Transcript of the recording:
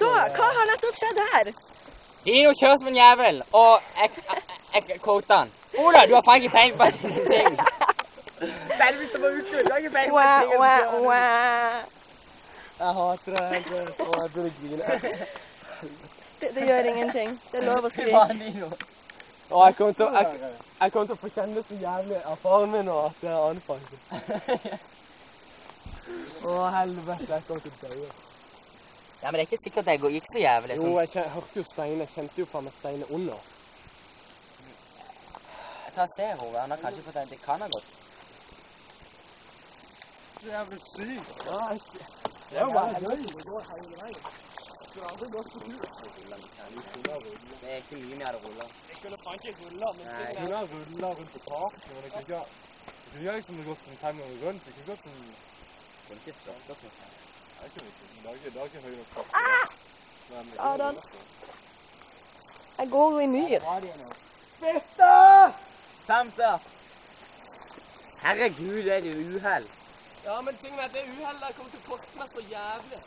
Så, hva har nettopp skjedd her? Dino kjører som en jævel, og jeg, quoter han. Ola, du har faen ikke peiling på en ting. Selveste på uke, du har ikke peiling på ting. Jeg hater det. Og jeg begynner å grine. Det, det gjør ingenting. Det er lov å skrike. Og jeg kommer til, å- jeg, jeg kommer til å få kjenne så jævlig av faren min og at det er anfang. Å, helvete, jeg kommer til å dø. Ja, men det er ikke sikkert det gikk så jævlig. Jo, Sånn. jeg kjente, hørte jo Steine. Jeg kjente jo faen meg Steine under. Tar og ser Hove. Han har kanskje fått en Det kan ha gått. Så jævlig sykt. Ja, jeg, det er jo bare gøy. Det går hele veien. Det er ikke mye vi hadde rullet. Jeg kunne faen ikke rulle, men Nei. Jeg kunne rulla rundt på taket, men jeg kunne ikke liksom det gått sånn fem ganger rundt. Det kunne gått sånn Kunne ikke. Det er ikke, det er ikke høy kraft. Ah, Adam. Jeg går i myr. Samsa! Herregud, det er det uhell. Ja, men ting er at det uhellet kommer til å koste meg så jævlig.